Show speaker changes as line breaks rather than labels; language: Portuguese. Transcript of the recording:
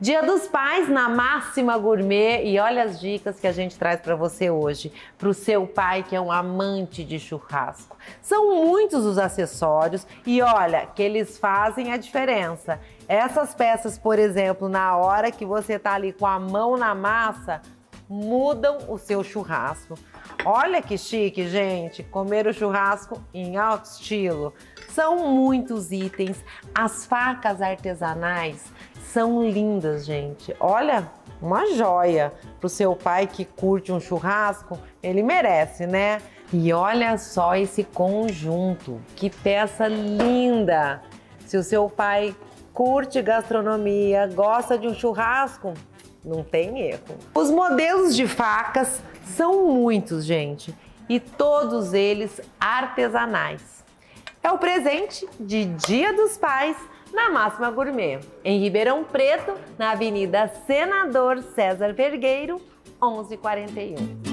Dia dos Pais na Máxima Gourmet e olha as dicas que a gente traz para você hoje, para o seu pai que é um amante de churrasco. São muitos os acessórios e olha que eles fazem a diferença. Essas peças, por exemplo, na hora que você tá ali com a mão na massa, mudam o seu churrasco. Olha que chique, gente, comer o churrasco em alto estilo. São muitos itens. As facas artesanais são lindas, gente. Olha, uma joia para o seu pai que curte um churrasco, ele merece, né? E olha só esse conjunto, que peça linda! Se o seu pai curte gastronomia, gosta de um churrasco, não tem erro. Os modelos de facas são muitos, gente, e todos eles artesanais. É o presente de Dia dos Pais na Máxima Gourmet, em Ribeirão Preto, na Avenida Senador César Vergueiro, 1141.